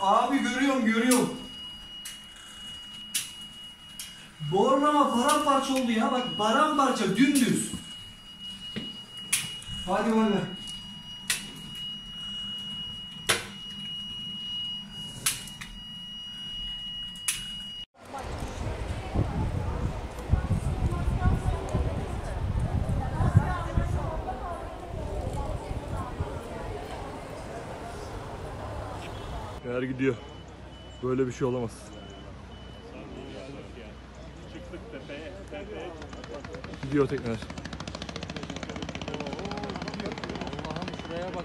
Abi görüyorum görüyorum. Borlama paramparça oldu ya bak paramparça dümdüz. Hadi böyle. Eğer gidiyor. Böyle bir şey olamaz. Gidiyor tekneler. Allah'ım şuraya bak